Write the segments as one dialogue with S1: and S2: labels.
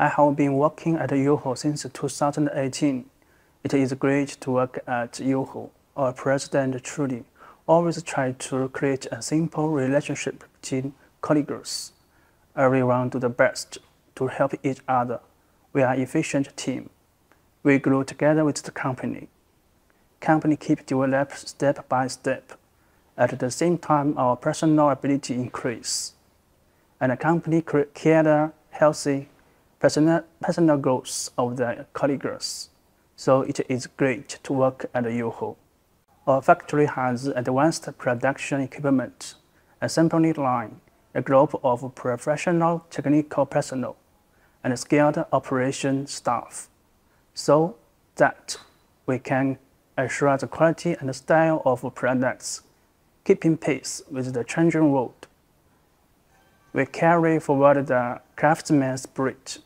S1: I have been working at Yoho since 2018. It is great to work at Yoho. Our president truly always tried to create a simple relationship between colleagues. Everyone do the best to help each other. We are efficient team. We grow together with the company. Company keep develop step by step. At the same time, our personal ability increase. And the company care healthy personal, growth of the colleagues. So it is great to work at Yoho. Our factory has advanced production equipment, a assembly line, a group of professional technical personnel, and skilled operation staff, so that we can assure the quality and style of products, keeping pace with the changing world. We carry forward the craftsman's spirit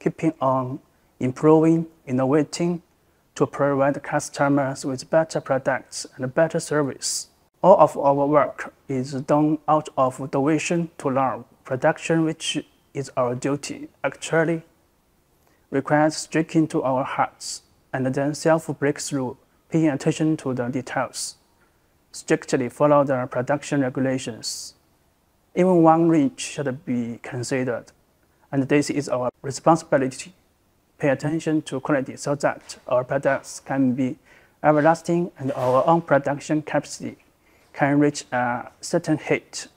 S1: keeping on improving, innovating to provide customers with better products and better service. All of our work is done out of the vision to learn production, which is our duty, actually requires sticking to our hearts and then self-breakthrough, paying attention to the details, strictly follow the production regulations. Even one reach should be considered and this is our responsibility. Pay attention to quality so that our products can be everlasting and our own production capacity can reach a certain height